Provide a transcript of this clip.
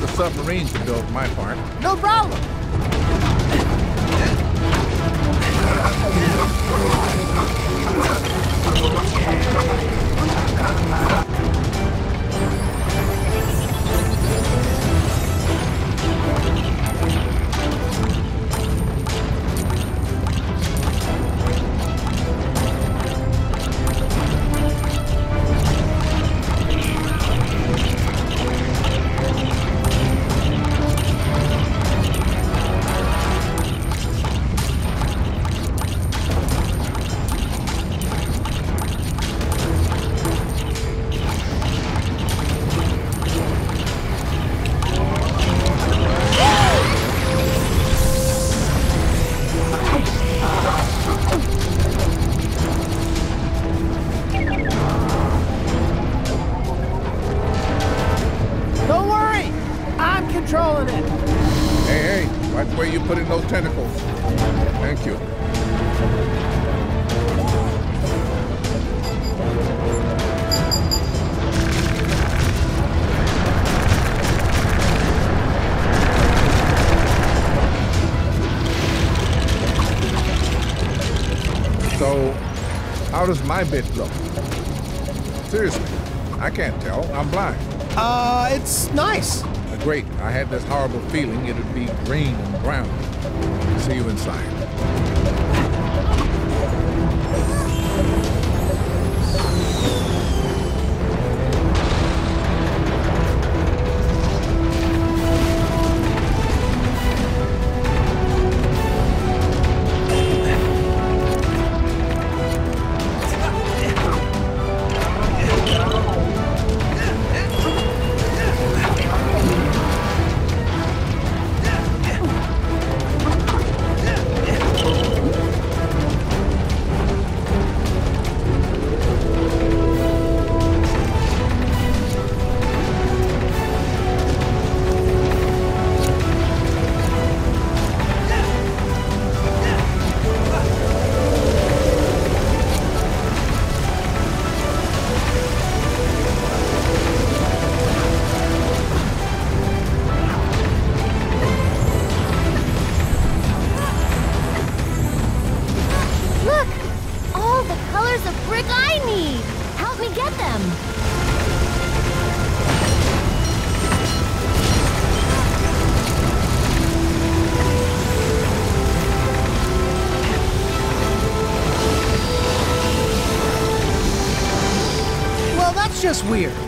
the top of the submarine to build my part. No problem. You. So, how does my bit look? Seriously, I can't tell. I'm blind. Uh, it's nice. Great. I had this horrible feeling it'd be green and brown. See you inside. Look! Weird.